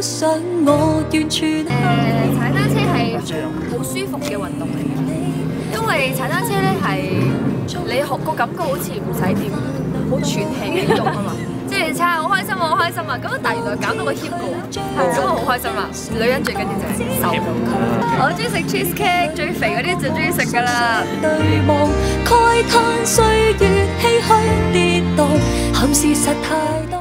想我完全诶，踩单车系好舒服嘅运动嚟嘅，因为踩单车咧系你学个感觉好似唔使点好喘气嘅运动啊嘛，即系踩下好开心，好开心啊！咁啊，但原来减到个 p 个，咁我好开心啊！女人最紧要就系瘦我中意食 cheese cake，最肥嗰啲就中意食噶啦。对望慨叹岁月唏嘘跌事实太